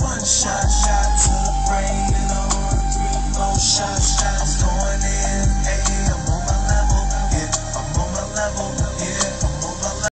one shot.